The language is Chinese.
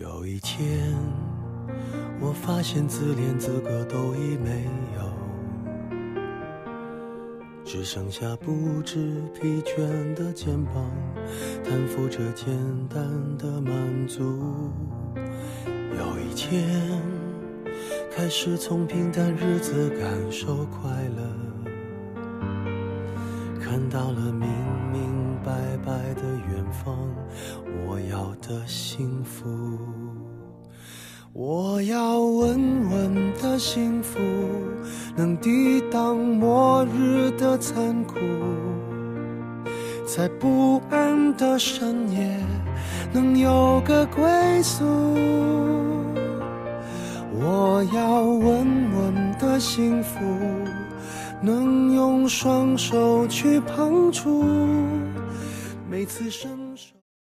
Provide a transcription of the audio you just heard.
有一天，我发现自怜资格都已没有，只剩下不知疲倦的肩膀，担负着简单的满足。有一天，开始从平淡日子感受快乐，看到了明明的幸福。我要稳稳的幸福，能抵挡末日的残酷，在不安的深夜能有个归宿。我要稳稳的幸福，能用双手去碰触，每次伸手。